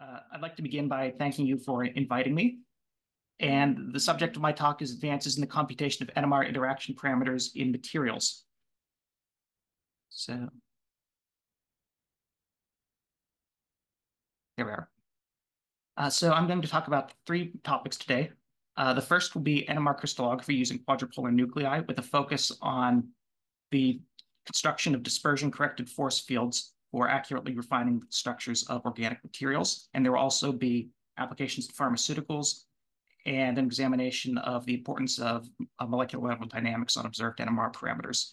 Uh, I'd like to begin by thanking you for inviting me. And the subject of my talk is advances in the computation of NMR interaction parameters in materials. So here we are. Uh, so I'm going to talk about three topics today. Uh, the first will be NMR crystallography using quadrupolar nuclei with a focus on the construction of dispersion-corrected force fields for accurately refining the structures of organic materials. And there will also be applications to pharmaceuticals and an examination of the importance of, of molecular level dynamics on observed NMR parameters.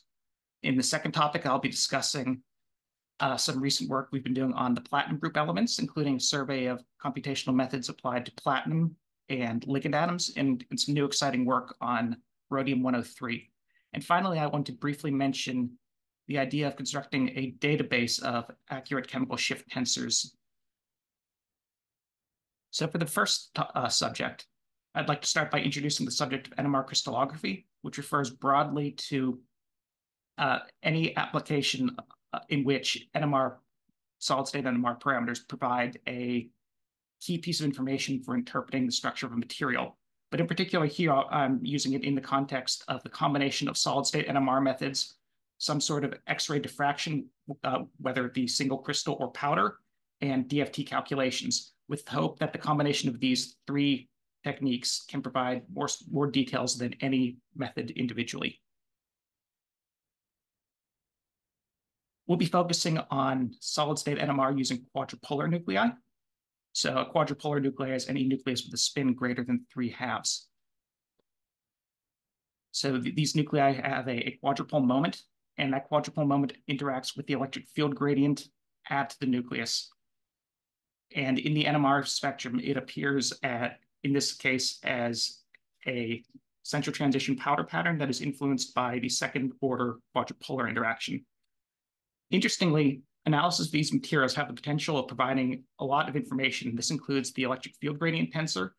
In the second topic, I'll be discussing uh, some recent work we've been doing on the platinum group elements, including a survey of computational methods applied to platinum and ligand atoms, and, and some new exciting work on rhodium-103. And finally, I want to briefly mention the idea of constructing a database of accurate chemical shift tensors. So for the first uh, subject, I'd like to start by introducing the subject of NMR crystallography, which refers broadly to uh, any application uh, in which NMR, solid state NMR parameters provide a key piece of information for interpreting the structure of a material. But in particular here, I'm using it in the context of the combination of solid state NMR methods some sort of X-ray diffraction, uh, whether it be single crystal or powder, and DFT calculations, with the hope that the combination of these three techniques can provide more, more details than any method individually. We'll be focusing on solid-state NMR using quadrupolar nuclei. So a quadrupolar nuclei is any nucleus with a spin greater than three halves. So th these nuclei have a, a quadrupole moment and that quadrupole moment interacts with the electric field gradient at the nucleus. And in the NMR spectrum, it appears at, in this case as a central transition powder pattern that is influenced by the second order quadrupolar interaction. Interestingly, analysis of these materials have the potential of providing a lot of information. This includes the electric field gradient tensor,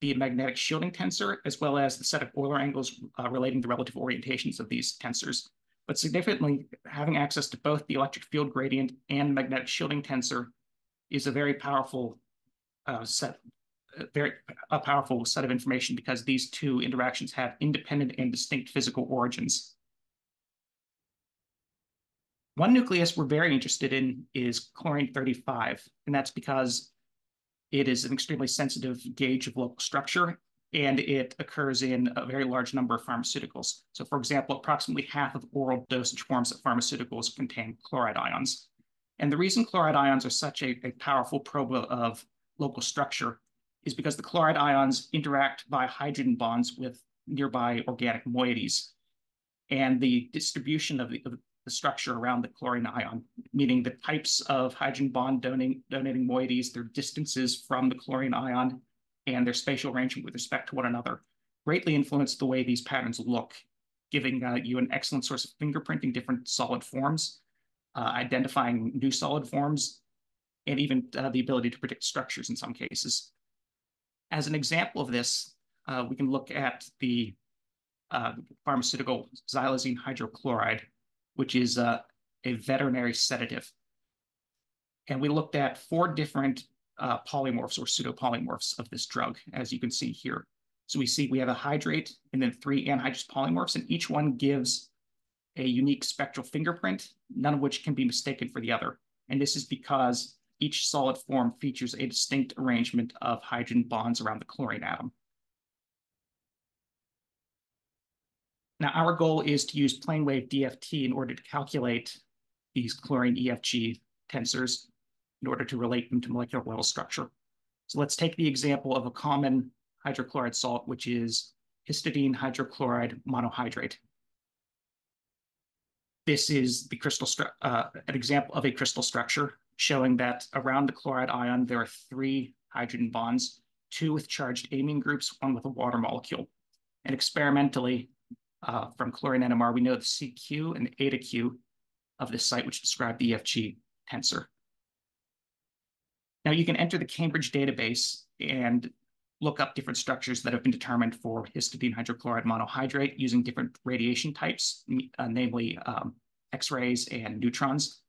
the magnetic shielding tensor, as well as the set of Euler angles uh, relating the relative orientations of these tensors. But significantly, having access to both the electric field gradient and magnetic shielding tensor is a very powerful uh, set, a very a powerful set of information because these two interactions have independent and distinct physical origins. One nucleus we're very interested in is chlorine-35, and that's because it is an extremely sensitive gauge of local structure and it occurs in a very large number of pharmaceuticals. So for example, approximately half of oral dosage forms of pharmaceuticals contain chloride ions. And the reason chloride ions are such a, a powerful probe of local structure is because the chloride ions interact by hydrogen bonds with nearby organic moieties. And the distribution of the, of the structure around the chlorine ion, meaning the types of hydrogen bond donating, donating moieties, their distances from the chlorine ion, and their spatial arrangement with respect to one another greatly influence the way these patterns look, giving uh, you an excellent source of fingerprinting different solid forms, uh, identifying new solid forms, and even uh, the ability to predict structures in some cases. As an example of this, uh, we can look at the uh, pharmaceutical xylazine hydrochloride, which is uh, a veterinary sedative. And we looked at four different uh, polymorphs or pseudopolymorphs of this drug, as you can see here. So we see we have a hydrate and then three anhydrous polymorphs, and each one gives a unique spectral fingerprint, none of which can be mistaken for the other. And this is because each solid form features a distinct arrangement of hydrogen bonds around the chlorine atom. Now, our goal is to use plane wave DFT in order to calculate these chlorine EFG tensors in order to relate them to molecular level structure. So let's take the example of a common hydrochloride salt, which is histidine hydrochloride monohydrate. This is the crystal uh, an example of a crystal structure showing that around the chloride ion, there are three hydrogen bonds, two with charged amine groups, one with a water molecule. And experimentally, uh, from chlorine NMR, we know the CQ and eta Q of this site, which describe the EFG tensor. Now you can enter the Cambridge database and look up different structures that have been determined for histidine hydrochloride monohydrate using different radiation types, uh, namely um, X-rays and neutrons,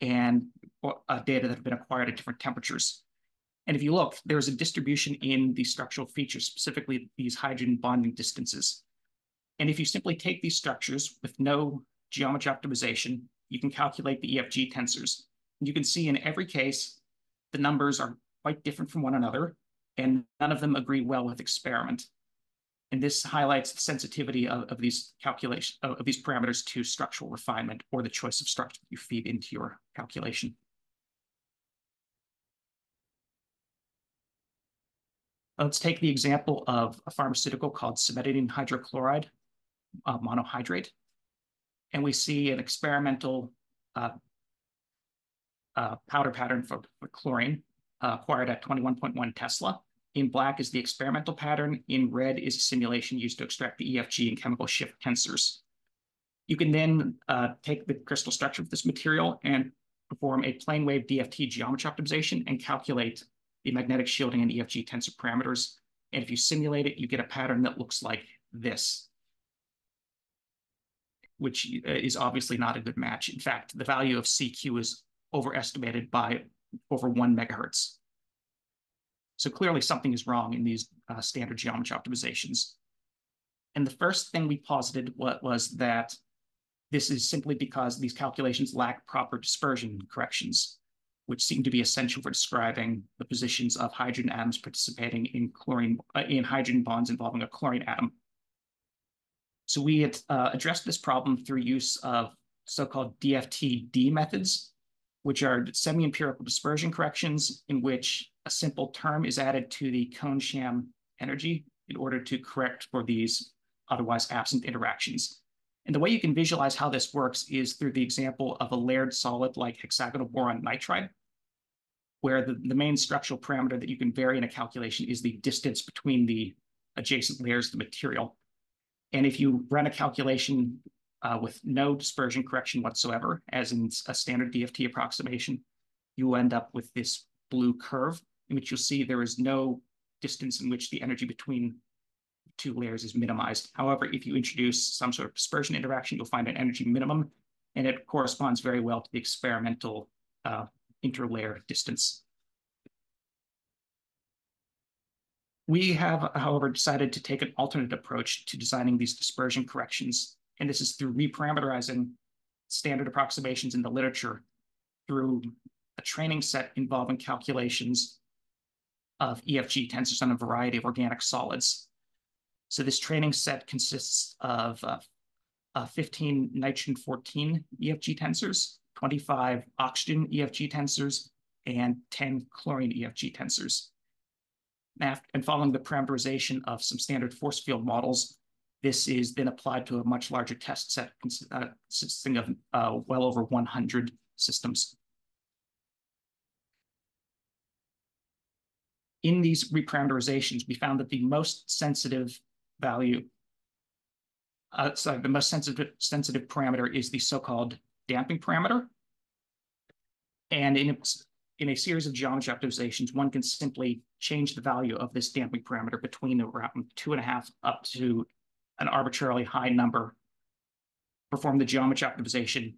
and uh, data that have been acquired at different temperatures. And if you look, there's a distribution in the structural features, specifically these hydrogen bonding distances. And if you simply take these structures with no geometry optimization, you can calculate the EFG tensors. You can see in every case, the numbers are quite different from one another, and none of them agree well with experiment. And this highlights the sensitivity of, of these calculations of, of these parameters to structural refinement or the choice of structure you feed into your calculation. Let's take the example of a pharmaceutical called cimetidine hydrochloride uh, monohydrate. And we see an experimental uh, uh, powder pattern for, for chlorine uh, acquired at 21.1 Tesla. In black is the experimental pattern. In red is a simulation used to extract the EFG and chemical shift tensors. You can then uh, take the crystal structure of this material and perform a plane wave DFT geometry optimization and calculate the magnetic shielding and EFG tensor parameters. And if you simulate it, you get a pattern that looks like this, which uh, is obviously not a good match. In fact, the value of CQ is overestimated by over one megahertz. So clearly something is wrong in these uh, standard geometry optimizations. And the first thing we posited was that this is simply because these calculations lack proper dispersion corrections which seem to be essential for describing the positions of hydrogen atoms participating in chlorine uh, in hydrogen bonds involving a chlorine atom. So we had uh, addressed this problem through use of so-called DFT-D methods, which are semi-empirical dispersion corrections in which a simple term is added to the Kohn-Sham energy in order to correct for these otherwise absent interactions. And the way you can visualize how this works is through the example of a layered solid like hexagonal boron nitride, where the, the main structural parameter that you can vary in a calculation is the distance between the adjacent layers of the material. And if you run a calculation uh, with no dispersion correction whatsoever, as in a standard DFT approximation, you end up with this blue curve in which you'll see there is no distance in which the energy between two layers is minimized. However, if you introduce some sort of dispersion interaction, you'll find an energy minimum, and it corresponds very well to the experimental uh, interlayer distance. We have, however, decided to take an alternate approach to designing these dispersion corrections, and this is through reparameterizing standard approximations in the literature through a training set involving calculations of EFG tensors on a variety of organic solids. So this training set consists of uh, uh, 15 nitrogen-14 EFG tensors, 25 oxygen EFG tensors, and 10 chlorine EFG tensors. And following the parameterization of some standard force field models, this is then applied to a much larger test set uh, consisting of uh, well over 100 systems. In these reparameterizations, we found that the most sensitive value, uh, sorry, the most sensitive, sensitive parameter is the so-called damping parameter. And in, in a series of geometry optimizations, one can simply change the value of this damping parameter between around two and a half up to an arbitrarily high number, perform the geometry optimization,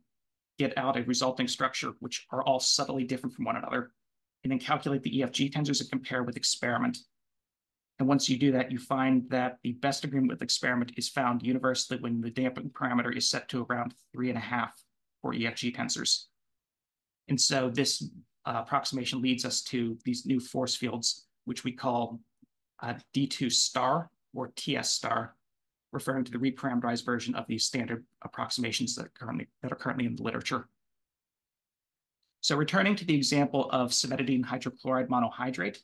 get out a resulting structure, which are all subtly different from one another, and then calculate the EFG tensors and compare with experiment. And once you do that, you find that the best agreement with experiment is found universally when the damping parameter is set to around three and a half for EFG tensors. And so this uh, approximation leads us to these new force fields, which we call uh, D2 star or TS star, referring to the reparameterized version of these standard approximations that, currently, that are currently in the literature. So returning to the example of cimetidine hydrochloride monohydrate,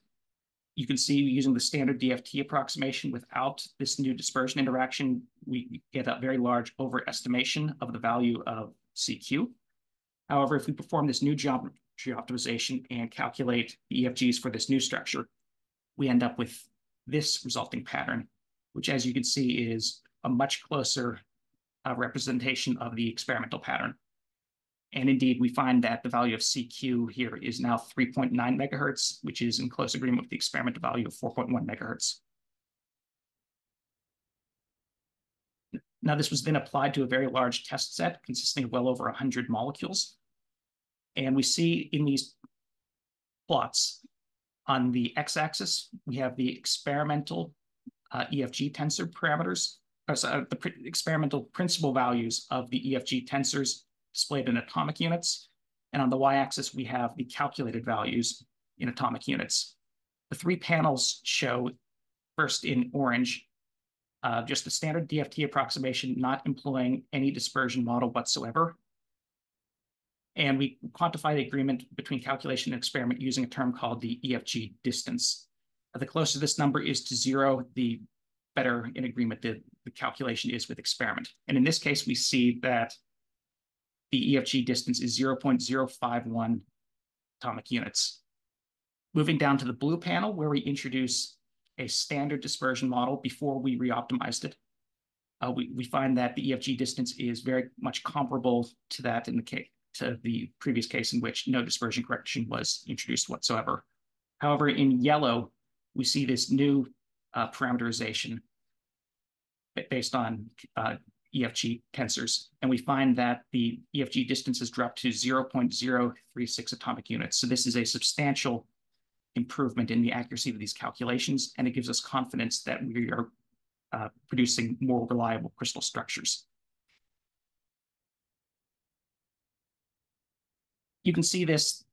you can see using the standard DFT approximation without this new dispersion interaction, we get a very large overestimation of the value of CQ. However, if we perform this new geometry optimization and calculate the EFGs for this new structure, we end up with this resulting pattern, which as you can see is a much closer uh, representation of the experimental pattern. And indeed, we find that the value of CQ here is now 3.9 megahertz, which is in close agreement with the experimental value of 4.1 megahertz. Now, this was then applied to a very large test set consisting of well over 100 molecules. And we see in these plots On the x-axis, we have the experimental uh, EFG tensor parameters, or sorry, the pr experimental principal values of the EFG tensors displayed in atomic units. And on the y-axis, we have the calculated values in atomic units. The three panels show, first in orange, uh, just the standard DFT approximation, not employing any dispersion model whatsoever. And we quantify the agreement between calculation and experiment using a term called the EFG distance. The closer this number is to zero, the better in agreement the, the calculation is with experiment. And in this case, we see that the EFG distance is 0.051 atomic units. Moving down to the blue panel, where we introduce a standard dispersion model before we re-optimized it, uh, we, we find that the EFG distance is very much comparable to that in the case to the previous case in which no dispersion correction was introduced whatsoever. However, in yellow, we see this new uh, parameterization based on uh, EFG tensors. And we find that the EFG distance has dropped to 0.036 atomic units. So this is a substantial improvement in the accuracy of these calculations, and it gives us confidence that we are uh, producing more reliable crystal structures. You can see this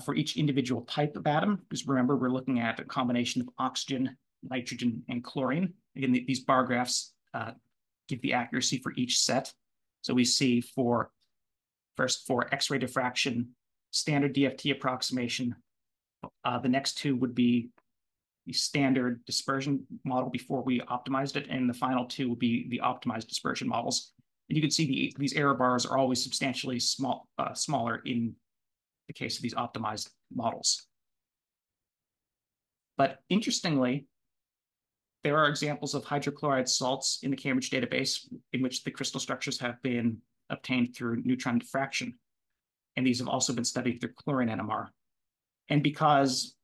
for each individual type of atom, because remember, we're looking at a combination of oxygen, nitrogen, and chlorine. Again, the, these bar graphs uh, give the accuracy for each set. So we see for first for X-ray diffraction, standard DFT approximation. Uh, the next two would be the standard dispersion model before we optimized it, and the final two would be the optimized dispersion models. And you can see the, these error bars are always substantially small, uh, smaller in the case of these optimized models. But interestingly, there are examples of hydrochloride salts in the Cambridge database in which the crystal structures have been obtained through neutron diffraction. And these have also been studied through chlorine NMR. And because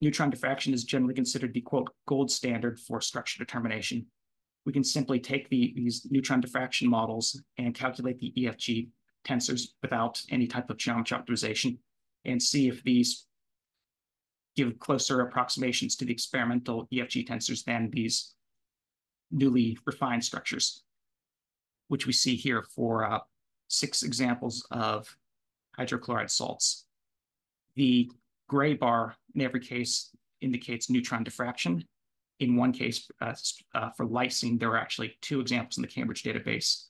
neutron diffraction is generally considered the quote gold standard for structure determination, we can simply take the, these neutron diffraction models and calculate the EFG tensors without any type of geometry optimization and see if these give closer approximations to the experimental EFG tensors than these newly refined structures, which we see here for uh, six examples of hydrochloride salts. The gray bar in every case indicates neutron diffraction, in one case, uh, uh, for lysine, there were actually two examples in the Cambridge database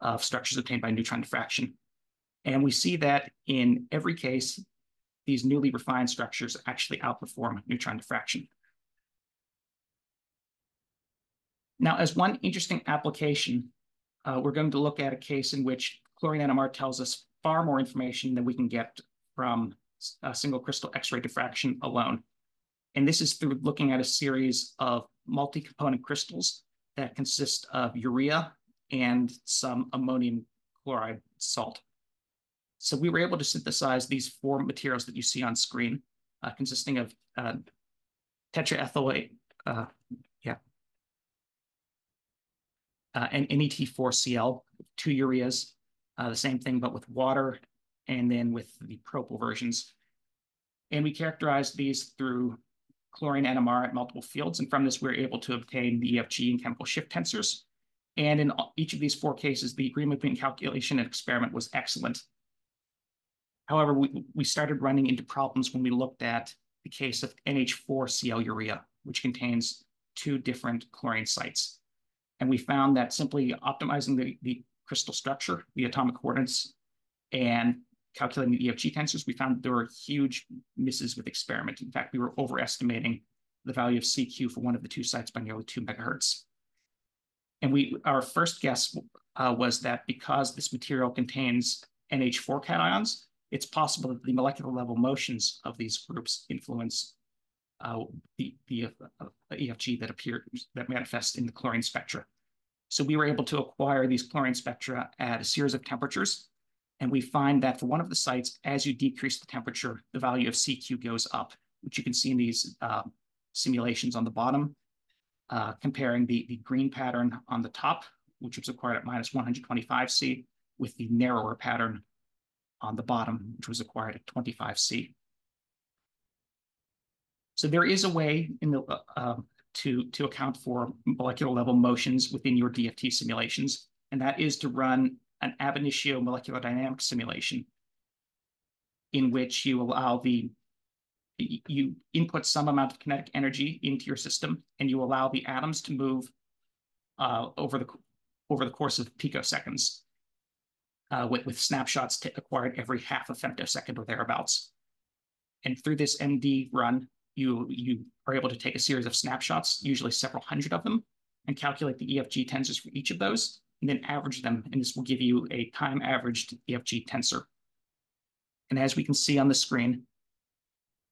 of structures obtained by neutron diffraction. And we see that in every case, these newly refined structures actually outperform neutron diffraction. Now, as one interesting application, uh, we're going to look at a case in which chlorine NMR tells us far more information than we can get from a single crystal X-ray diffraction alone. And this is through looking at a series of multi-component crystals that consist of urea and some ammonium chloride salt. So we were able to synthesize these four materials that you see on screen, uh, consisting of uh, tetraethyl, uh, yeah, uh, and NET4Cl, two ureas, uh, the same thing, but with water, and then with the propyl versions. And we characterized these through chlorine NMR at multiple fields. And from this, we are able to obtain the EFG and chemical shift tensors. And in each of these four cases, the agreement between calculation and experiment was excellent. However, we, we started running into problems when we looked at the case of NH4Cl urea, which contains two different chlorine sites. And we found that simply optimizing the, the crystal structure, the atomic coordinates, and calculating the EFG tensors, we found there were huge misses with experiment. In fact, we were overestimating the value of CQ for one of the two sites by nearly two megahertz. And we, our first guess uh, was that because this material contains NH4 cations, it's possible that the molecular level motions of these groups influence uh, the, the uh, EFG that appear that manifests in the chlorine spectra. So we were able to acquire these chlorine spectra at a series of temperatures and we find that for one of the sites, as you decrease the temperature, the value of CQ goes up, which you can see in these uh, simulations on the bottom, uh, comparing the, the green pattern on the top, which was acquired at minus 125 C, with the narrower pattern on the bottom, which was acquired at 25 C. So there is a way in the uh, um, to to account for molecular level motions within your DFT simulations, and that is to run an ab initio molecular dynamics simulation in which you allow the you input some amount of kinetic energy into your system and you allow the atoms to move uh, over the over the course of picoseconds uh, with, with snapshots acquired every half a femtosecond or thereabouts. And through this MD run, you, you are able to take a series of snapshots, usually several hundred of them, and calculate the EFG tensors for each of those, and then average them. And this will give you a time averaged EFG tensor. And as we can see on the screen,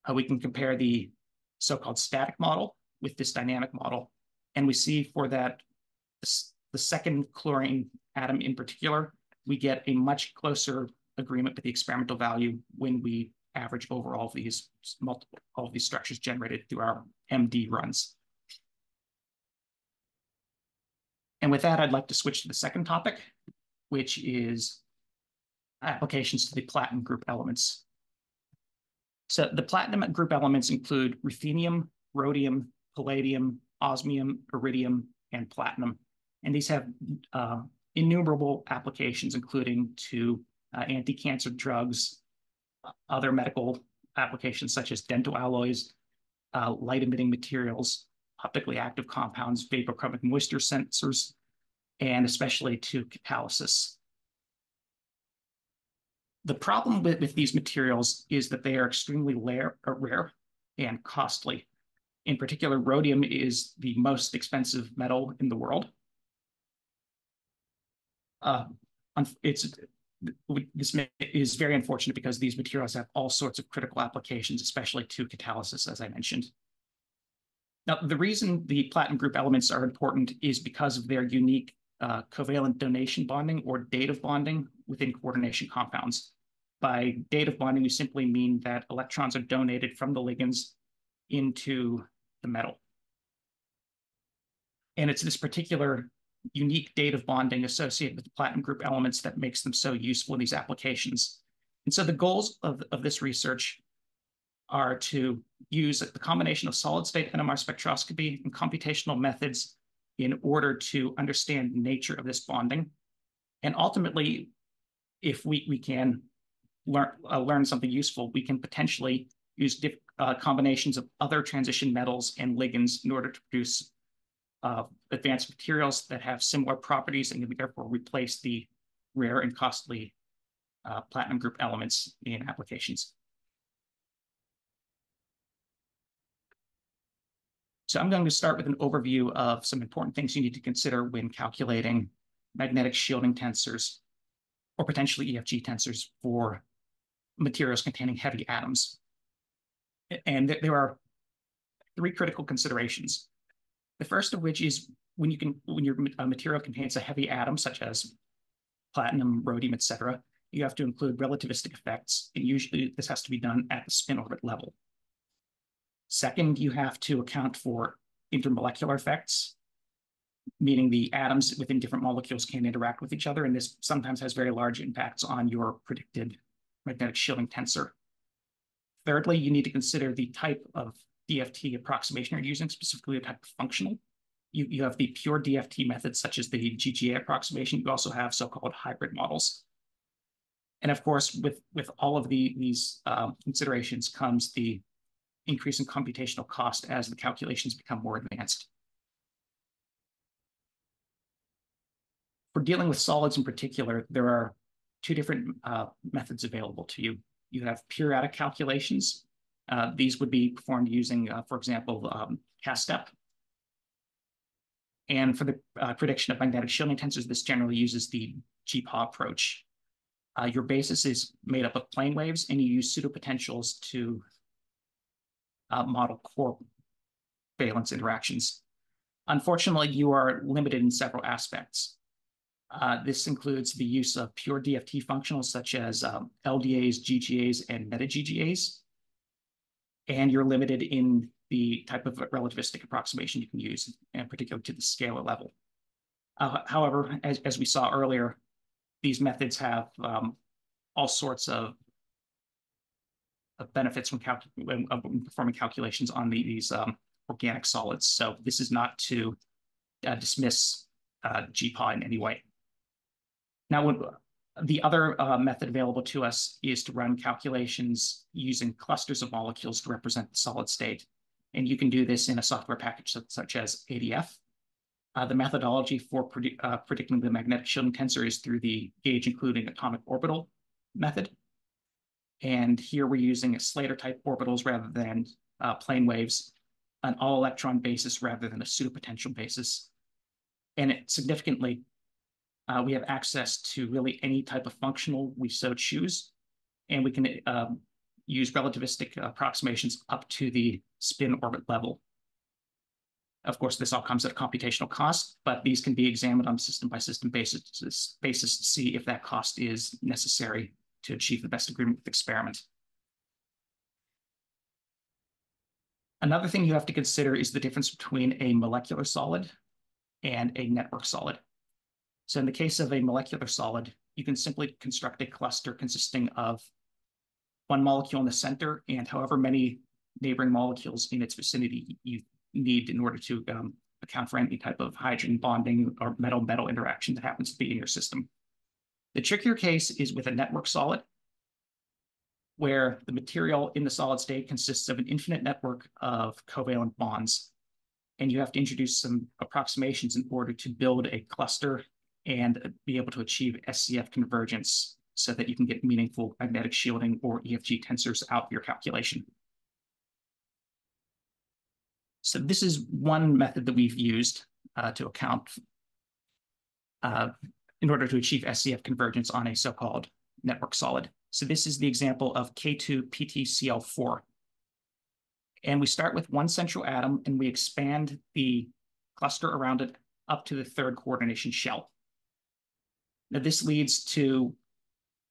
uh, we can compare the so-called static model with this dynamic model. And we see for that, the second chlorine atom in particular, we get a much closer agreement with the experimental value when we average over all of these multiple all of these structures generated through our MD runs. And with that, I'd like to switch to the second topic, which is applications to the platinum group elements. So the platinum group elements include ruthenium, rhodium, palladium, osmium, iridium, and platinum. And these have uh, innumerable applications, including to uh, anti-cancer drugs, other medical applications such as dental alloys, uh, light-emitting materials, optically active compounds, vapor moisture sensors, and especially to catalysis. The problem with, with these materials is that they are extremely rare, uh, rare and costly. In particular, rhodium is the most expensive metal in the world. Uh, it's this is very unfortunate because these materials have all sorts of critical applications, especially to catalysis, as I mentioned. Now, the reason the platinum group elements are important is because of their unique uh, covalent donation bonding or dative bonding within coordination compounds. By dative bonding, we simply mean that electrons are donated from the ligands into the metal. And it's this particular unique dative bonding associated with the platinum group elements that makes them so useful in these applications. And so the goals of, of this research are to use the combination of solid state NMR spectroscopy and computational methods in order to understand the nature of this bonding. And ultimately, if we, we can learn, uh, learn something useful, we can potentially use uh, combinations of other transition metals and ligands in order to produce uh, advanced materials that have similar properties and can therefore replace the rare and costly uh, platinum group elements in applications. So I'm going to start with an overview of some important things you need to consider when calculating magnetic shielding tensors or potentially EFG tensors for materials containing heavy atoms. And there are three critical considerations. The first of which is when you can when your uh, material contains a heavy atom such as platinum, rhodium, etc., you have to include relativistic effects, and usually this has to be done at the spin orbit level. Second, you have to account for intermolecular effects, meaning the atoms within different molecules can interact with each other, and this sometimes has very large impacts on your predicted magnetic shielding tensor. Thirdly, you need to consider the type of DFT approximation you're using, specifically a type of functional. You, you have the pure DFT methods, such as the GGA approximation. You also have so-called hybrid models. And of course, with, with all of the, these um, considerations comes the increase in computational cost as the calculations become more advanced. For dealing with solids in particular, there are two different uh, methods available to you. You have periodic calculations, uh, these would be performed using, uh, for example, um, CASTEP. And for the uh, prediction of magnetic shielding tensors, this generally uses the GIPAW approach. Uh, your basis is made up of plane waves, and you use pseudopotentials to uh, model core valence interactions. Unfortunately, you are limited in several aspects. Uh, this includes the use of pure DFT functionals such as um, LDAs, GGAs, and meta-GGAs and you're limited in the type of relativistic approximation you can use, in particular to the scalar level. Uh, however, as, as we saw earlier, these methods have um, all sorts of benefits when, when, when, performing calculations on the, these um, organic solids. So this is not to uh, dismiss uh, GIPAW in any way. Now, the other uh, method available to us is to run calculations using clusters of molecules to represent the solid state. And you can do this in a software package such as ADF. Uh, the methodology for uh, predicting the magnetic shielding tensor is through the gauge including atomic orbital method. And here we're using a Slater type orbitals rather than uh, plane waves, an all electron basis rather than a pseudopotential basis. And it significantly, uh, we have access to really any type of functional we so choose. And we can um, use relativistic approximations up to the spin orbit level. Of course, this all comes at a computational cost, but these can be examined on a system by system basis, basis to see if that cost is necessary to achieve the best agreement with experiment. Another thing you have to consider is the difference between a molecular solid and a network solid. So in the case of a molecular solid, you can simply construct a cluster consisting of one molecule in the center and however many neighboring molecules in its vicinity you need in order to um, account for any type of hydrogen bonding or metal-metal interaction that happens to be in your system. The trickier case is with a network solid, where the material in the solid state consists of an infinite network of covalent bonds. And you have to introduce some approximations in order to build a cluster and be able to achieve SCF convergence so that you can get meaningful magnetic shielding or EFG tensors out of your calculation. So this is one method that we've used uh, to account uh, in order to achieve SCF convergence on a so-called network solid. So this is the example of K2PtCl4. And we start with one central atom and we expand the cluster around it up to the third coordination shell. Now this leads to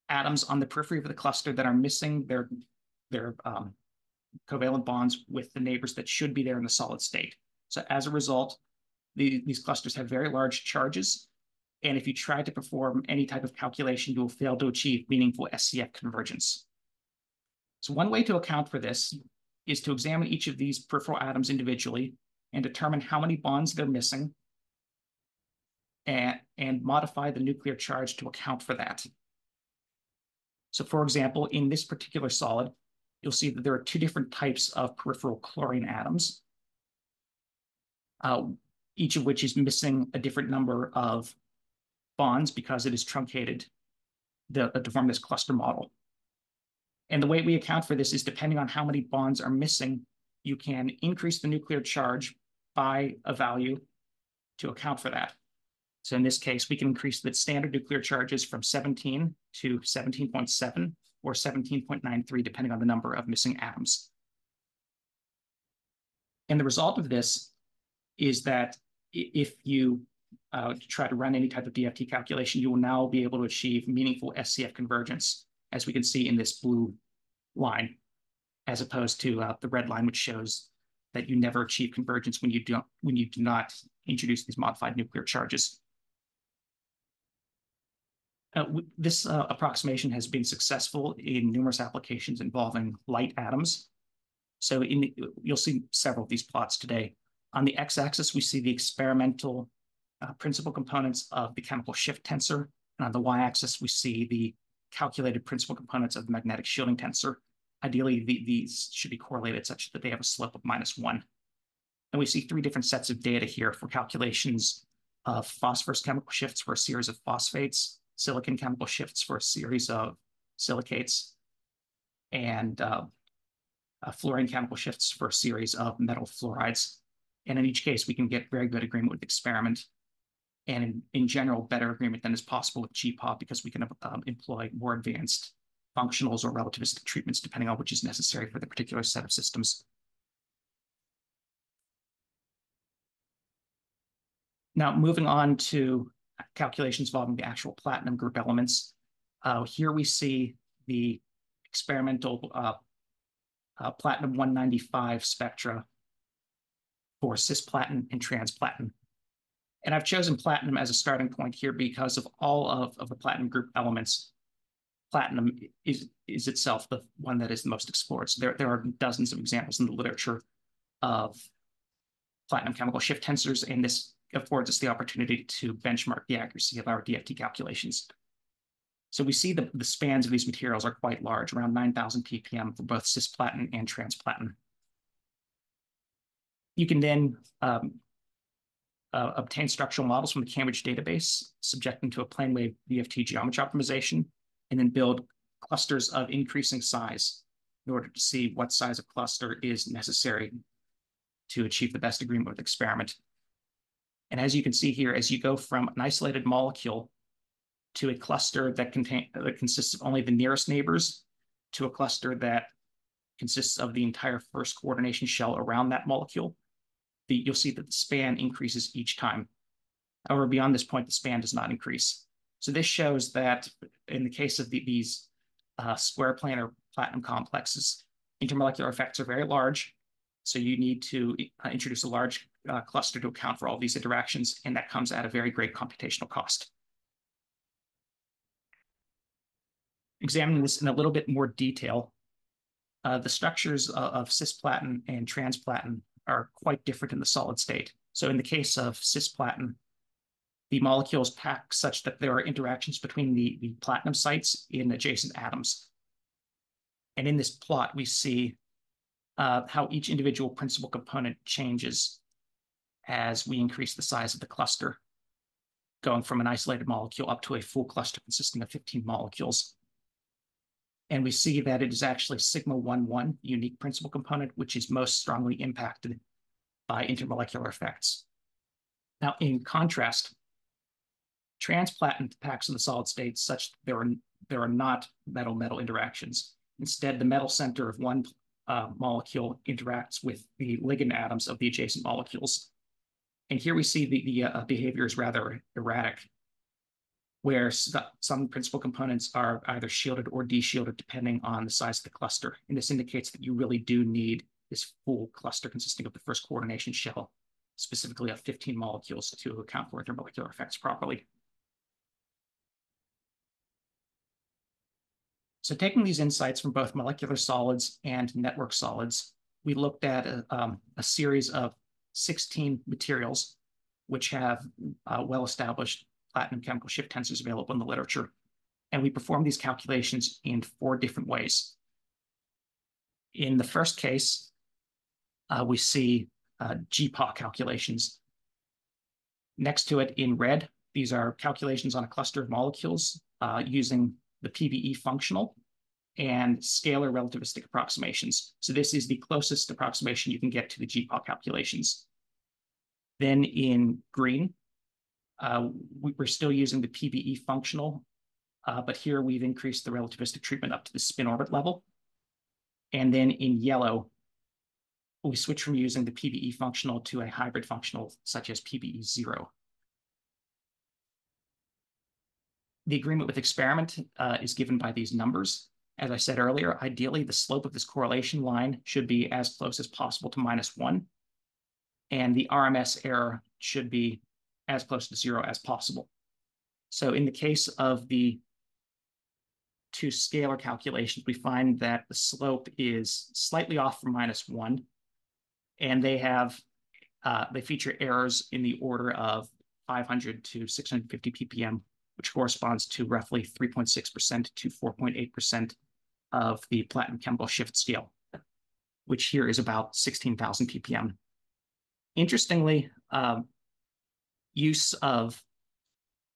atoms on the periphery of the cluster that are missing their, their um, covalent bonds with the neighbors that should be there in the solid state. So as a result, the, these clusters have very large charges and if you try to perform any type of calculation, you will fail to achieve meaningful SCF convergence. So one way to account for this is to examine each of these peripheral atoms individually and determine how many bonds they're missing and, and modify the nuclear charge to account for that. So for example, in this particular solid, you'll see that there are two different types of peripheral chlorine atoms, uh, each of which is missing a different number of bonds because it is truncated the, to form this cluster model. And the way we account for this is depending on how many bonds are missing, you can increase the nuclear charge by a value to account for that. So in this case, we can increase the standard nuclear charges from 17 to 17.7 or 17.93, depending on the number of missing atoms. And the result of this is that if you uh, try to run any type of DFT calculation, you will now be able to achieve meaningful SCF convergence, as we can see in this blue line, as opposed to uh, the red line, which shows that you never achieve convergence when you don't when you do not introduce these modified nuclear charges. Uh, this uh, approximation has been successful in numerous applications involving light atoms. So in, you'll see several of these plots today. On the x-axis, we see the experimental uh, principal components of the chemical shift tensor. And on the y-axis, we see the calculated principal components of the magnetic shielding tensor. Ideally, the, these should be correlated such that they have a slope of minus one. And we see three different sets of data here for calculations of phosphorus chemical shifts for a series of phosphates, silicon chemical shifts for a series of silicates, and uh, uh, fluorine chemical shifts for a series of metal fluorides. And in each case, we can get very good agreement with experiment and in, in general, better agreement than is possible with GIPAW because we can um, employ more advanced functionals or relativistic treatments depending on which is necessary for the particular set of systems. Now, moving on to calculations involving the actual platinum group elements. Uh, here we see the experimental uh, uh, platinum 195 spectra for cisplatin and transplatin. And I've chosen platinum as a starting point here because of all of, of the platinum group elements. platinum is, is itself the one that is the most explored. So there, there are dozens of examples in the literature of platinum chemical shift tensors, and this affords us the opportunity to benchmark the accuracy of our DFT calculations. So we see the, the spans of these materials are quite large, around 9,000 ppm for both cisplatin and transplatin. You can then um, uh, obtain structural models from the Cambridge database, subject them to a plane wave DFT geometry optimization, and then build clusters of increasing size in order to see what size of cluster is necessary to achieve the best agreement with experiment. And as you can see here, as you go from an isolated molecule to a cluster that contain that consists of only the nearest neighbors to a cluster that consists of the entire first coordination shell around that molecule, the, you'll see that the span increases each time. However, beyond this point, the span does not increase. So this shows that in the case of the, these uh, square planar platinum complexes, intermolecular effects are very large. So you need to uh, introduce a large uh, cluster to account for all these interactions, and that comes at a very great computational cost. Examining this in a little bit more detail, uh, the structures of, of cisplatin and transplatin are quite different in the solid state. So in the case of cisplatin, the molecules pack such that there are interactions between the, the platinum sites in adjacent atoms. And in this plot, we see uh, how each individual principal component changes as we increase the size of the cluster, going from an isolated molecule up to a full cluster consisting of 15 molecules. And we see that it is actually sigma 1, 1, unique principal component, which is most strongly impacted by intermolecular effects. Now, in contrast, transplatin packs in the solid state such that there are, there are not metal-metal interactions. Instead, the metal center of one uh, molecule interacts with the ligand atoms of the adjacent molecules. And here we see the, the uh, behavior is rather erratic, where some principal components are either shielded or deshielded depending on the size of the cluster. And this indicates that you really do need this full cluster consisting of the first coordination shell, specifically of 15 molecules to account for intermolecular effects properly. So taking these insights from both molecular solids and network solids, we looked at a, um, a series of 16 materials which have uh, well-established platinum chemical shift tensors available in the literature. And we perform these calculations in four different ways. In the first case, uh, we see uh, GIPAW calculations. Next to it in red, these are calculations on a cluster of molecules uh, using the PBE functional and scalar relativistic approximations. So this is the closest approximation you can get to the GIPAW calculations. Then in green, uh, we, are still using the PBE functional, uh, but here we've increased the relativistic treatment up to the spin orbit level. And then in yellow, we switch from using the PBE functional to a hybrid functional such as PBE zero. The agreement with experiment uh, is given by these numbers. As I said earlier, ideally the slope of this correlation line should be as close as possible to minus one. And the RMS error should be as close to zero as possible. So in the case of the two scalar calculations, we find that the slope is slightly off from minus one and they have uh, they feature errors in the order of 500 to 650 ppm, which corresponds to roughly 3.6% to 4.8% of the platinum chemical shift scale, which here is about 16,000 ppm. Interestingly, um, use of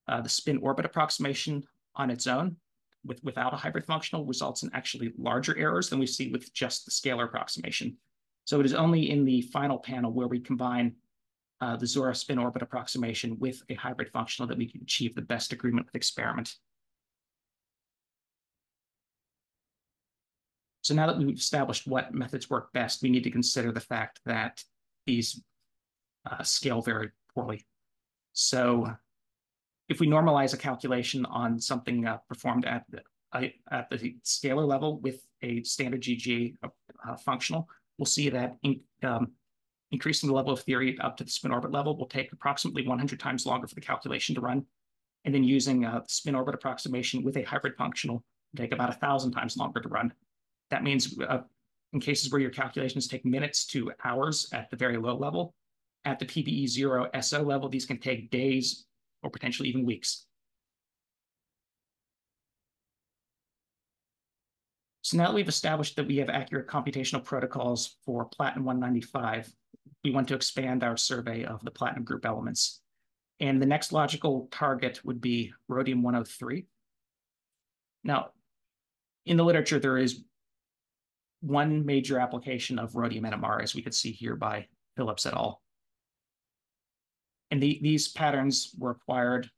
uh, the spin orbit approximation on its own with, without a hybrid functional results in actually larger errors than we see with just the scalar approximation. So it is only in the final panel where we combine uh, the ZORA spin orbit approximation with a hybrid functional that we can achieve the best agreement with experiment. So now that we've established what methods work best, we need to consider the fact that these uh, scale very poorly. So if we normalize a calculation on something uh, performed at the, uh, at the scalar level with a standard GG uh, functional, we'll see that in, um, increasing the level of theory up to the spin orbit level will take approximately 100 times longer for the calculation to run. And then using a spin orbit approximation with a hybrid functional take about a thousand times longer to run. That means uh, in cases where your calculations take minutes to hours at the very low level, at the PBE zero SO level, these can take days or potentially even weeks. So now that we've established that we have accurate computational protocols for Platinum 195, we want to expand our survey of the platinum group elements. And the next logical target would be rhodium 103. Now, in the literature, there is one major application of rhodium NMR, as we could see here by Phillips et al. And the, these patterns were acquired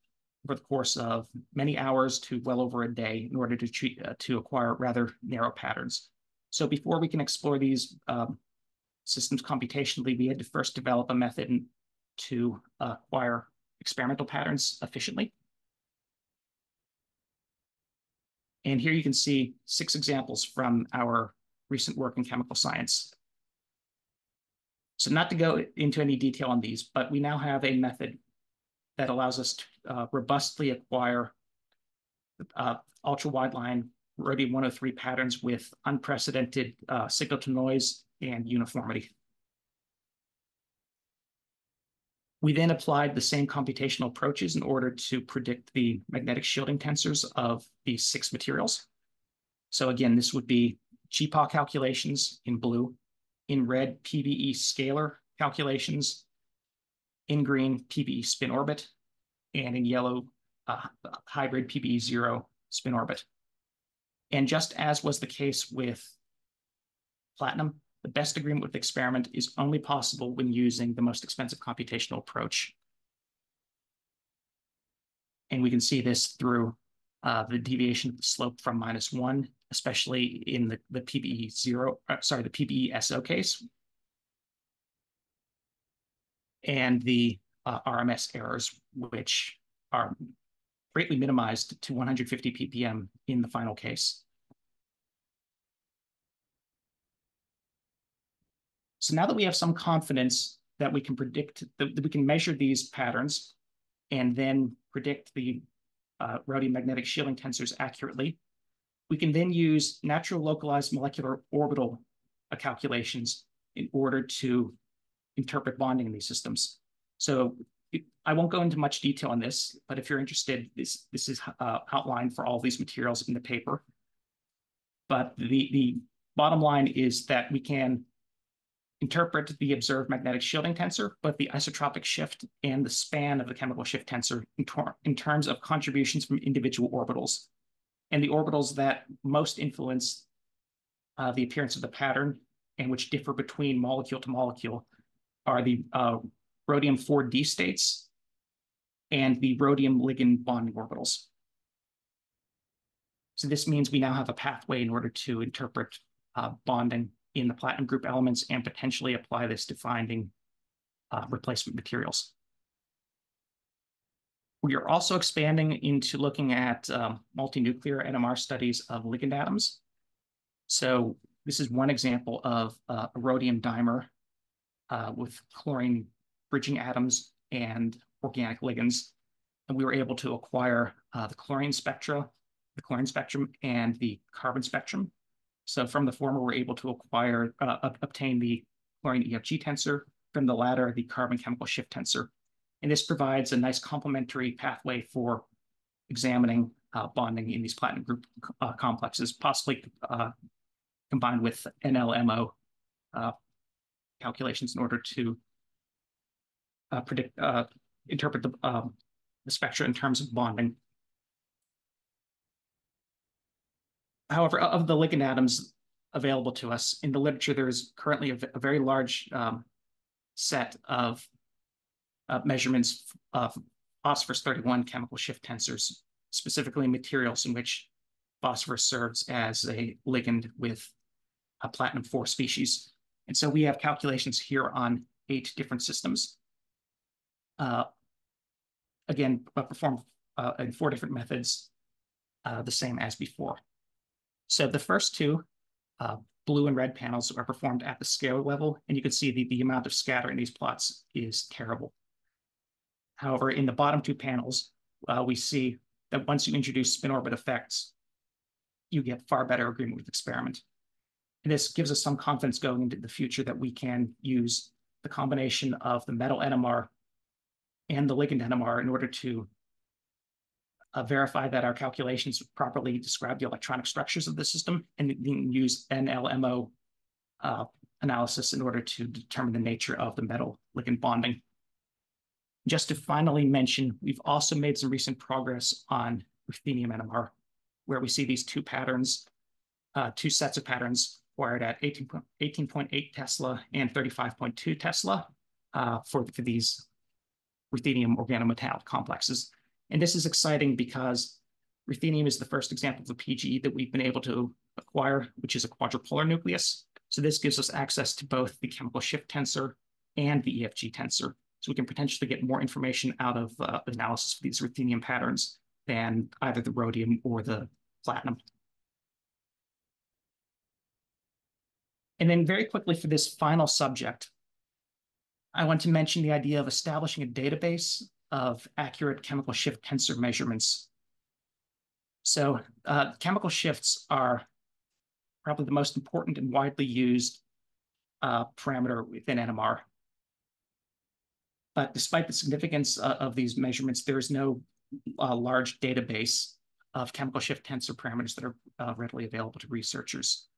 over the course of many hours to well over a day in order to treat, uh, to acquire rather narrow patterns. So before we can explore these um, systems computationally, we had to first develop a method to acquire experimental patterns efficiently. And here you can see six examples from our recent work in chemical science. So not to go into any detail on these, but we now have a method that allows us to uh, robustly acquire uh, ultra wide line rhodium 103 patterns with unprecedented uh, signal to noise and uniformity. We then applied the same computational approaches in order to predict the magnetic shielding tensors of these six materials. So again, this would be GIPAW calculations in blue, in red PBE scalar calculations, in green PBE spin orbit, and in yellow uh, hybrid PBE zero spin orbit. And just as was the case with platinum, the best agreement with experiment is only possible when using the most expensive computational approach. And we can see this through uh, the deviation of the slope from minus one, especially in the, the PBE zero, uh, sorry, the PBE SO case. And the uh, RMS errors, which are greatly minimized to 150 ppm in the final case. So now that we have some confidence that we can predict, that we can measure these patterns and then predict the uh, rhodium magnetic shielding tensors accurately, we can then use natural localized molecular orbital uh, calculations in order to interpret bonding in these systems. So I won't go into much detail on this, but if you're interested, this, this is uh, outlined for all these materials in the paper. But the, the bottom line is that we can interpret the observed magnetic shielding tensor, but the isotropic shift and the span of the chemical shift tensor in, in terms of contributions from individual orbitals. And the orbitals that most influence uh, the appearance of the pattern and which differ between molecule to molecule are the uh, rhodium 4D states and the rhodium ligand bonding orbitals. So this means we now have a pathway in order to interpret uh, bonding in the platinum group elements and potentially apply this to finding uh, replacement materials. We are also expanding into looking at um, multinuclear NMR studies of ligand atoms. So this is one example of uh, a rhodium dimer uh, with chlorine bridging atoms and organic ligands. And we were able to acquire uh, the chlorine spectra, the chlorine spectrum, and the carbon spectrum. So from the former, we're able to acquire, uh, obtain the chlorine EFG tensor, from the latter, the carbon chemical shift tensor. And this provides a nice complementary pathway for examining uh, bonding in these platinum group uh, complexes, possibly uh, combined with NLMO uh, calculations in order to uh, predict, interpret the, um, the spectra in terms of bonding. However, of the ligand atoms available to us in the literature, there is currently a, a very large um, set of uh, measurements of phosphorus 31 chemical shift tensors, specifically materials in which phosphorus serves as a ligand with a platinum 4 species. And so we have calculations here on eight different systems uh, again, performed uh, in four different methods, uh, the same as before. So the first two, uh, blue and red panels are performed at the scale level, and you can see the, the amount of scatter in these plots is terrible. However, in the bottom two panels, uh, we see that once you introduce spin orbit effects, you get far better agreement with experiment. And this gives us some confidence going into the future that we can use the combination of the metal NMR and the ligand NMR in order to uh, verify that our calculations properly describe the electronic structures of the system and use NLMO uh, analysis in order to determine the nature of the metal ligand bonding. Just to finally mention, we've also made some recent progress on ruthenium NMR, where we see these two patterns, uh, two sets of patterns wired at 18.8 18 Tesla and 35.2 Tesla uh, for, for these ruthenium organometallic complexes. And this is exciting because ruthenium is the first example of a PGE that we've been able to acquire, which is a quadrupolar nucleus. So this gives us access to both the chemical shift tensor and the EFG tensor. So we can potentially get more information out of uh, analysis of these ruthenium patterns than either the rhodium or the platinum. And then very quickly for this final subject, I want to mention the idea of establishing a database of accurate chemical shift tensor measurements. So uh, chemical shifts are probably the most important and widely used uh, parameter within NMR. But despite the significance uh, of these measurements, there is no uh, large database of chemical shift tensor parameters that are uh, readily available to researchers.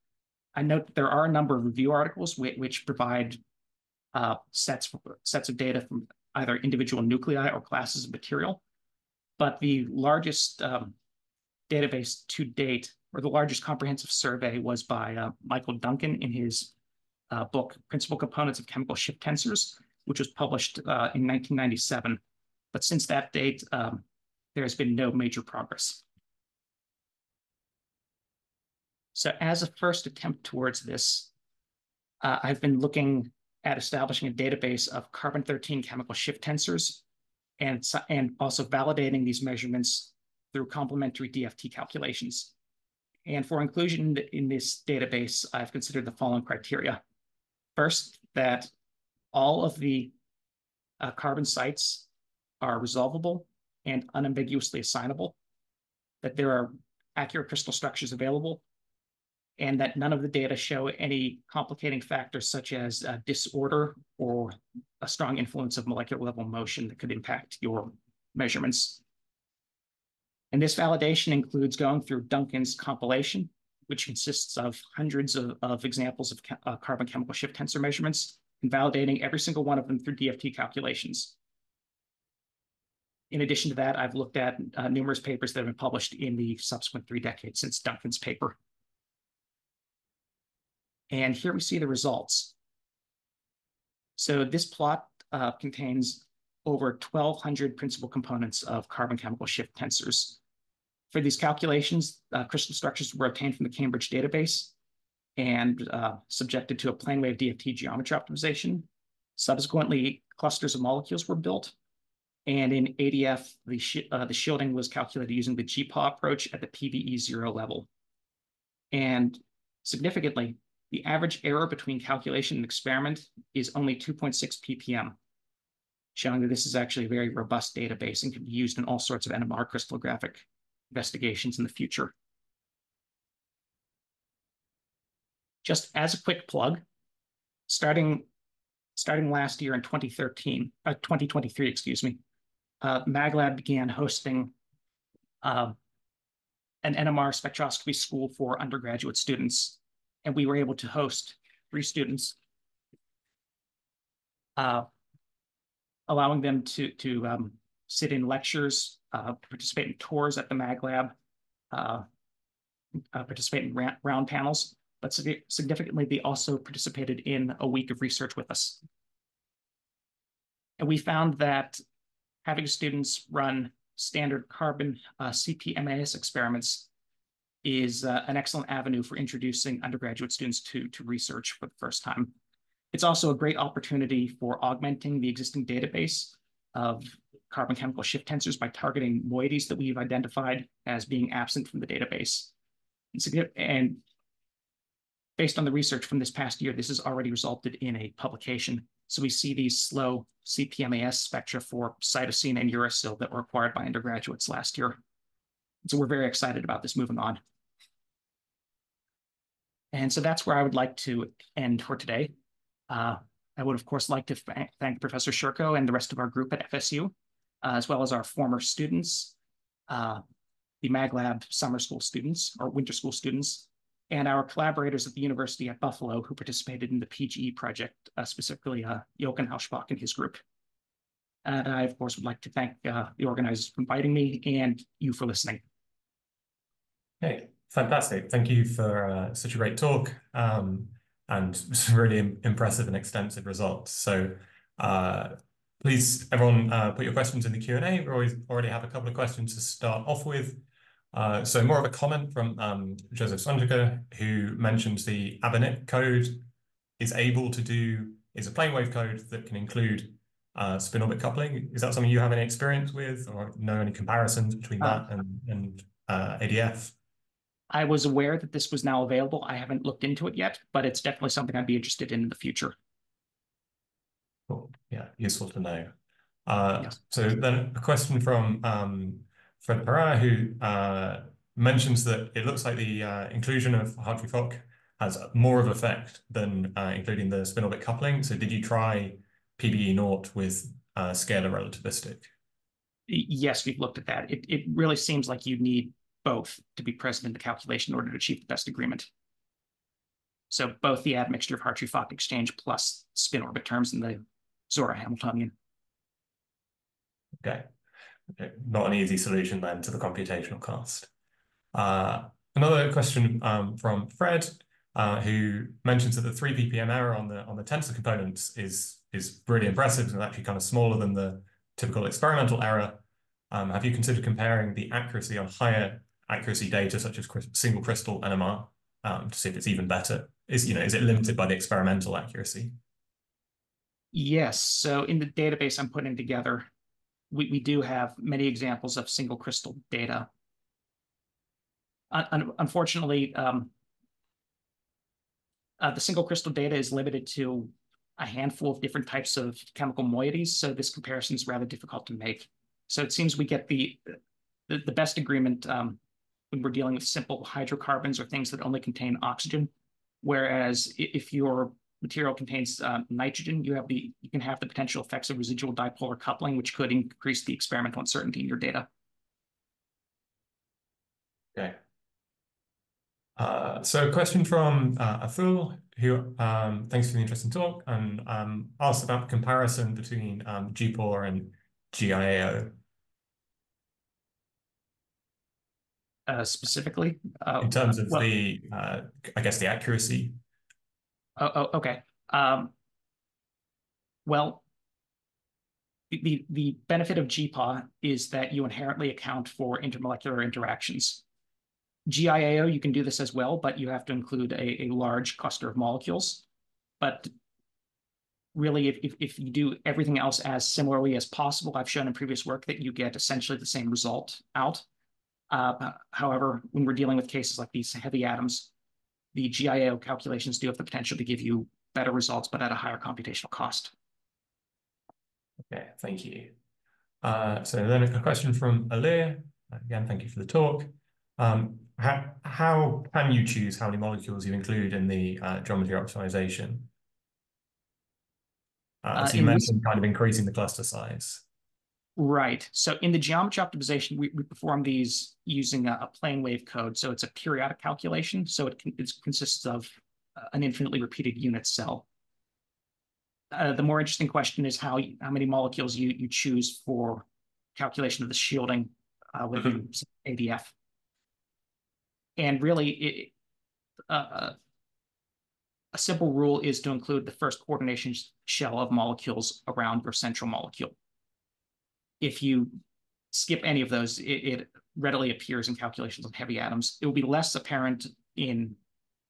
I note that there are a number of review articles which, which provide uh, sets, sets of data from either individual nuclei or classes of material. But the largest um, database to date, or the largest comprehensive survey, was by uh, Michael Duncan in his uh, book, Principal Components of Chemical Shift Tensors, which was published uh, in 1997. But since that date, um, there has been no major progress. So as a first attempt towards this, uh, I've been looking at establishing a database of carbon-13 chemical shift tensors and, and also validating these measurements through complementary DFT calculations. And for inclusion in this database, I've considered the following criteria. First, that all of the uh, carbon sites are resolvable and unambiguously assignable, that there are accurate crystal structures available, and that none of the data show any complicating factors such as uh, disorder or a strong influence of molecular level motion that could impact your measurements. And this validation includes going through Duncan's compilation, which consists of hundreds of, of examples of uh, carbon chemical shift tensor measurements and validating every single one of them through DFT calculations. In addition to that, I've looked at uh, numerous papers that have been published in the subsequent three decades since Duncan's paper. And here we see the results. So this plot uh, contains over 1,200 principal components of carbon chemical shift tensors. For these calculations, uh, crystal structures were obtained from the Cambridge database and uh, subjected to a plane wave DFT geometry optimization. Subsequently, clusters of molecules were built. And in ADF, the, sh uh, the shielding was calculated using the GIPAW approach at the PBE zero level. And significantly, the average error between calculation and experiment is only 2.6 ppm, showing that this is actually a very robust database and can be used in all sorts of NMR crystallographic investigations in the future. Just as a quick plug, starting, starting last year in 2013, uh, 2023, excuse me, uh, MagLab began hosting uh, an NMR spectroscopy school for undergraduate students and we were able to host three students, uh, allowing them to, to um, sit in lectures, uh, participate in tours at the Mag Lab, uh, uh participate in round panels, but significantly, they also participated in a week of research with us. And we found that having students run standard carbon uh, CPMAS experiments is uh, an excellent avenue for introducing undergraduate students to, to research for the first time. It's also a great opportunity for augmenting the existing database of carbon chemical shift tensors by targeting moieties that we've identified as being absent from the database. And based on the research from this past year, this has already resulted in a publication. So we see these slow CPMAS spectra for cytosine and uracil that were acquired by undergraduates last year. So we're very excited about this moving on. And so that's where I would like to end for today. Uh, I would, of course, like to thank Professor Schurko and the rest of our group at FSU, uh, as well as our former students, uh, the MagLab summer school students or winter school students, and our collaborators at the University at Buffalo who participated in the PGE project, uh, specifically uh, Jochen Autschbach and his group. And I, of course, would like to thank uh, the organizers for inviting me and you for listening. Hey, fantastic. Thank you for uh, such a great talk um, and some really impressive and extensive results. So uh, please, everyone, uh, put your questions in the Q&A. We always already have a couple of questions to start off with. Uh, so more of a comment from um, Joseph Sondiger, who mentions the ABINIT code is able to do, is a plane wave code that can include uh, spin orbit coupling. Is that something you have any experience with or know any comparisons between that uh, and, and uh, ADF? I was aware that this was now available. I haven't looked into it yet, but it's definitely something I'd be interested in in the future. Cool. Yeah, useful to know. Uh, yes. So then a question from um, Fred Perras, who uh, mentions that it looks like the uh, inclusion of Hartree-Fock has more of effect than uh, including the spin orbit coupling. So did you try PBE naught with uh, scalar relativistic? Yes, we've looked at that. It, it really seems like you need both to be present in the calculation in order to achieve the best agreement. So both the admixture of Hartree-Fock exchange plus spin orbit terms in the ZORA Hamiltonian. Okay. Not an easy solution then to the computational cost. Uh, another question um, from Fred, uh, who mentions that the 3 ppm error on the on the tensor components is is really impressive and actually kind of smaller than the typical experimental error. Um, have you considered comparing the accuracy on higher accuracy data such as single crystal NMR um, to see if it's even better? Is you know is it limited by the experimental accuracy? Yes. So in the database I'm putting together, we, we do have many examples of single crystal data. Un unfortunately, um, uh, the single crystal data is limited to a handful of different types of chemical moieties, so this comparison is rather difficult to make. So it seems we get the the, the best agreement um, when we're dealing with simple hydrocarbons or things that only contain oxygen. Whereas if your material contains uh, nitrogen, you have the you can have the potential effects of residual dipolar coupling, which could increase the experimental uncertainty in your data. Okay. Uh, so a question from uh, Athul, who um, thanks for the interesting talk, and um, asked about comparison between um, GIPAW and GIAO. Uh, specifically? Uh, In terms of well, the, uh, I guess, the accuracy. Oh, oh okay. Um, well, the, the benefit of GIPAW is that you inherently account for intermolecular interactions. GIAO, you can do this as well, but you have to include a, a large cluster of molecules. But really, if, if, if, you do everything else as similarly as possible, I've shown in previous work that you get essentially the same result out. Uh, however, when we're dealing with cases like these heavy atoms, the GIAO calculations do have the potential to give you better results, but at a higher computational cost. Okay, thank you. Uh, so then a question from Alir. Again, thank you for the talk. Um, how, how can you choose how many molecules you include in the uh, geometry optimization? Uh, so you mentioned kind of increasing the cluster size. Right. So in the geometry optimization, we, we perform these using a, a, plane wave code. So it's a periodic calculation. So it, can, it consists of uh, an infinitely repeated unit cell. Uh, the more interesting question is how how many molecules you you choose for calculation of the shielding uh, within mm -hmm. ADF. And really, it, uh, uh, a simple rule is to include the first coordination shell of molecules around your central molecule. If you skip any of those, it, it readily appears in calculations of heavy atoms. It will be less apparent in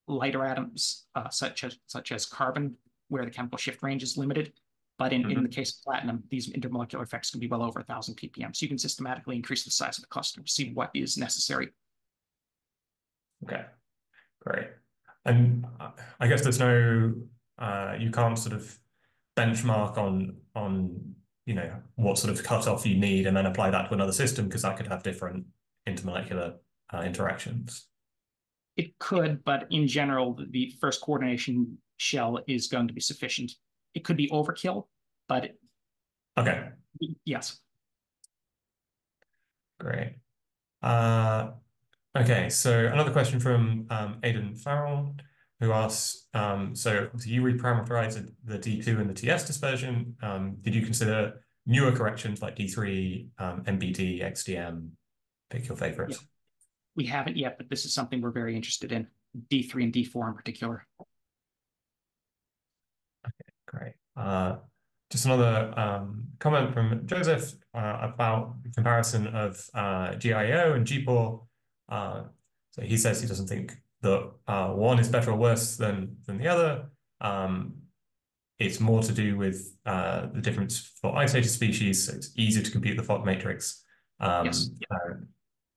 lighter atoms, uh, such as such as carbon, where the chemical shift range is limited. But in, mm -hmm. in mm-hmm. the case of platinum, these intermolecular effects can be well over 1,000 ppm. So you can systematically increase the size of the cluster to see what is necessary Okay, great. And I guess there's no, uh, you can't sort of benchmark on on you know what sort of cutoff you need and then apply that to another system because that could have different intermolecular uh, interactions. It could, but in general, the, first coordination shell is going to be sufficient. It could be overkill, but Okay, yes. great. Uh, okay, so another question from um, Aidan Farrell, who asks, um, so you reparameterized the D2 and the TS dispersion. Um, did you consider newer corrections like D3, um, MBD, XDM? Pick your favorite. Yeah. We haven't yet, but this is something we're very interested in, D3 and D4 in particular. Okay, great. Uh, just another um, comment from Joseph uh, about the comparison of uh, GIAO and GIPAW. Uh, so he says he doesn't think that uh, one is better or worse than than the other. Um, it's more to do with uh, the difference for isolated species. So it's easier to compute the Fock matrix. Um, yes. Uh,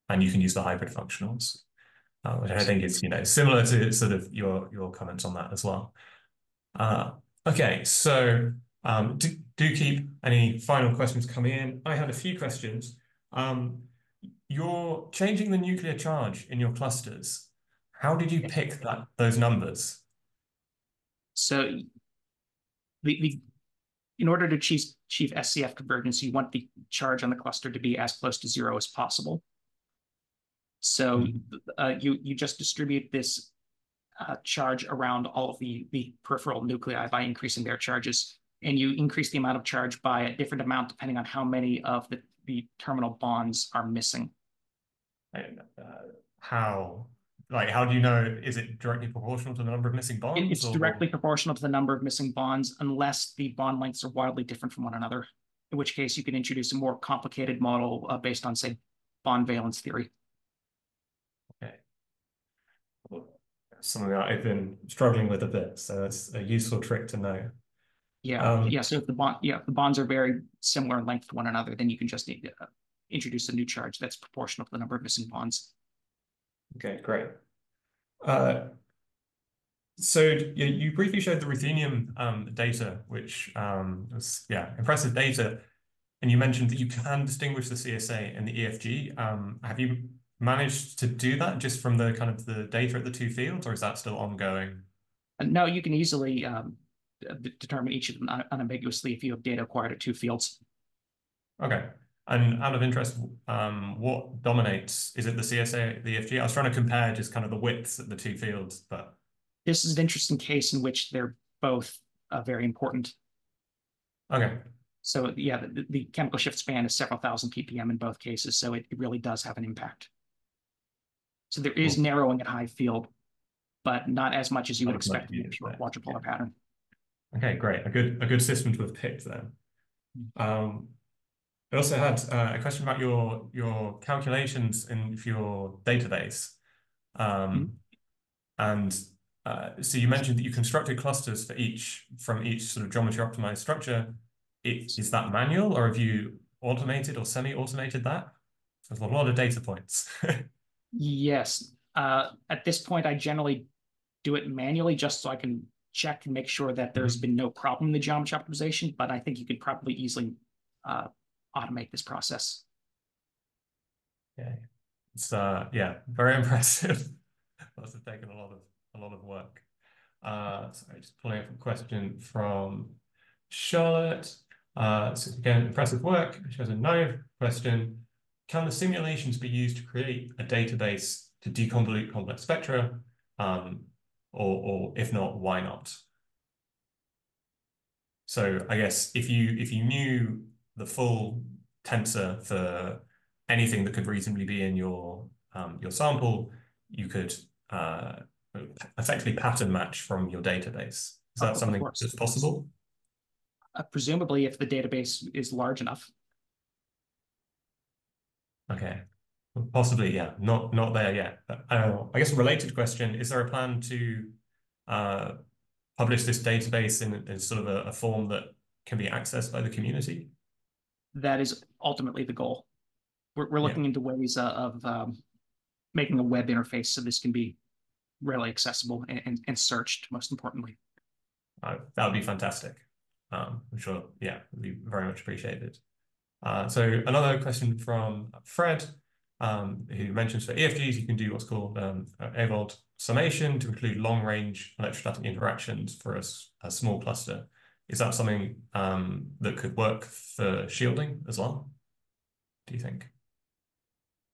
and you can use the hybrid functionals, which I think is you know similar to sort of your your comments on that as well. okay, so um, do, do keep any final questions coming in. I had a few questions. Um, you're changing the nuclear charge in your clusters. How did you pick that those numbers? So the, the in order to achieve, achieve SCF convergence, you want the charge on the cluster to be as close to zero as possible. So mm -hmm. uh, you you just distribute this uh, charge around all of the, the peripheral nuclei by increasing their charges and you increase the amount of charge by a different amount depending on how many of the, the terminal bonds are missing. And, uh, how? Like, how do you know? Is it directly proportional to the number of missing bonds? It's or? directly proportional to the number of missing bonds unless the bond lengths are wildly different from one another, in which case you can introduce a more complicated model uh, based on, say, bond valence theory. Okay. Well, something that I've been struggling with a bit, so it's a useful trick to know. Yeah, um, yeah. So if the bond, yeah, if the bonds are very similar in length to one another, then you can just uh, introduce a new charge that's proportional to the number of missing bonds. Okay, great. Uh, so you, you, briefly showed the ruthenium um, data, which um, was yeah impressive data, and you mentioned that you can distinguish the CSA and the EFG. Um, have you managed to do that just from the kind of the data at the two fields, or is that still ongoing? No, you can easily um, determine each of them unambiguously if you have data acquired at two fields. Okay. And out of interest, um, what dominates? Is it the CSA, the EFG? I was trying to compare just kind of the widths of the two fields, but this is an interesting case in which they're both uh, very important. Okay. So yeah, the, the, chemical shift span is several thousand ppm in both cases, so it, it really does have an impact. So there is cool. narrowing at high field, but not as much as you would expect in a quadrupolar yeah. pattern. Okay, great. A good a good system to have picked then. Um, I also had uh, a question about your your calculations in your database. Um, mm -hmm. And uh, so you mentioned that you constructed clusters for each from each sort of geometry optimized structure. It, is that manual or have you automated or semi-automated that? There's a lot of data points. yes. Uh, at this point, I generally do it manually just so I can check and make sure that there's mm-hmm. been no problem in the geometry optimization, but I think you could probably easily uh, automate this process. Yeah, it's uh, yeah, very impressive. Must have taken a lot of a lot of work. Uh, sorry, just pulling up a question from Charlotte. Uh, so again, impressive work. She has a ninth question. Can the simulations be used to create a database to deconvolute complex spectra? Um, or, or if not, why not? So I guess if you if you knew the full tensor for anything that could reasonably be in your um, your sample, you could uh, effectively pattern match from your database. Is that oh, something that's possible? Uh, presumably, if the database is large enough. Okay. Possibly, yeah. Not not there yet. Uh, I guess a related question, is there a plan to uh, publish this database in, in sort of a, a, form that can be accessed by the community? That is ultimately the goal. We're, we're looking yeah. into ways uh, of um, making a web interface so this can be readily accessible and, and, and searched, most importantly. Uh, that would be fantastic. Um, I'm sure, yeah, would be very much appreciated. Uh, so another question from Fred. um, who mentions for EFGs, you can do what's called um, Ewald summation to include long-range electrostatic interactions for a, a, small cluster. Is that something um, that could work for shielding as well? Do you think?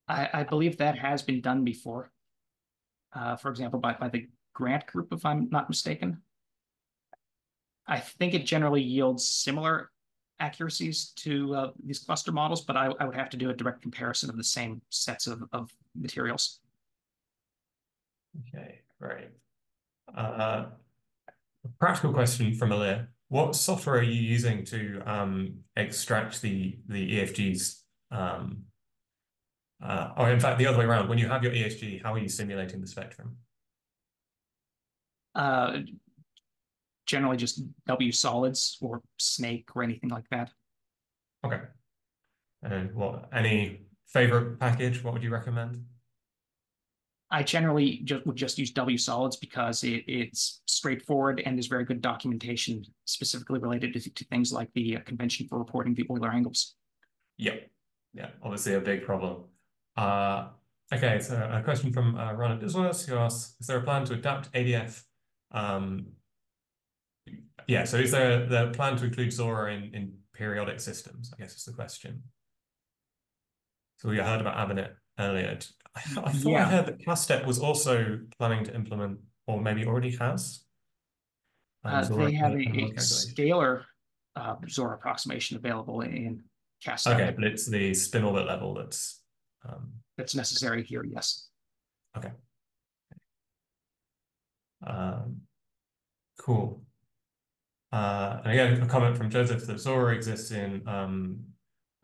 I, I believe that has been done before. Uh, for example, by, by the Grant group, if I'm not mistaken. I think it generally yields similar accuracies to uh, these cluster models, but I, I, would have to do a direct comparison of the same sets of, of materials. Okay, great. Uh, practical question from Alir. What software are you using to um, extract the, the EFGs? Um, uh, or in fact, the other way around, when you have your EFG, how are you simulating the spectrum? Uh, generally just W solids or Snake or anything like that. Okay. And what any favorite package? What would you recommend? I generally just would just use W solids because it, it's straightforward and there's very good documentation specifically related to, to things like the uh, convention for reporting the Euler angles. Yep. Yeah, obviously a big problem. Uh, okay, so a question from uh, Ronald who asks, is there a plan to adapt ADF um, yeah, so is there the plan to include ZORA in, in periodic systems? I guess is the question. So we heard about ABINIT earlier. I, I thought yeah. I heard that CASTEP was also planning to implement, or maybe already has. Um, uh, they have a, a scalar uh, ZORA approximation available in CASTEP. Okay, but it's the spin orbit level that's um... that's necessary here. Yes. Okay. Um, cool. Uh, and again, a comment from Joseph that ZORA exists in um,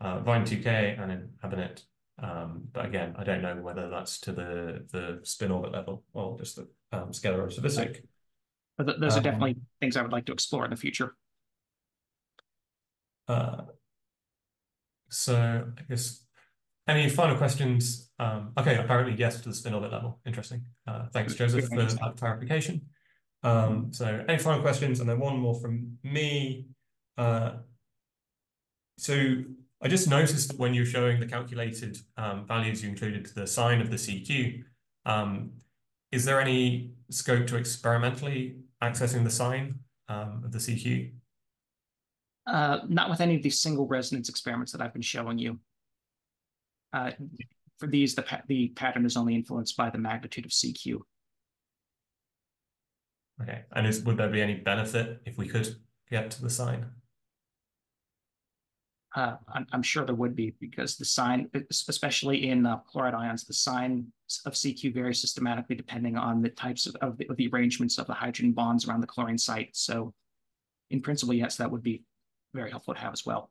uh, WIEN2k and in ABINIT. Um, but again, I don't know whether that's to the the spin orbit level or just the um, scalar relativistic. But th those um, are definitely things I would like to explore in the future. Uh, so I guess any final questions? Um, okay, apparently yes to the spin orbit level. Interesting. Uh, thanks, Joseph, for that clarification. Um, so any final questions? And then one more from me. Uh, so I just noticed that when you're showing the calculated um, values, you included the sign of the CQ. Um, is there any scope to experimentally accessing the sign um, of the CQ? Uh, not with any of these single resonance experiments that I've been showing you. Uh, for these, the, pa the pattern is only influenced by the magnitude of CQ. Okay. And is would there be any benefit if we could get to the sign? Uh, I'm, sure there would be because the sign, especially in uh, chloride ions, the sign of CQ varies systematically depending on the types of, of, the, of the arrangements of the hydrogen bonds around the chlorine site. So in principle, yes, that would be very helpful to have as well.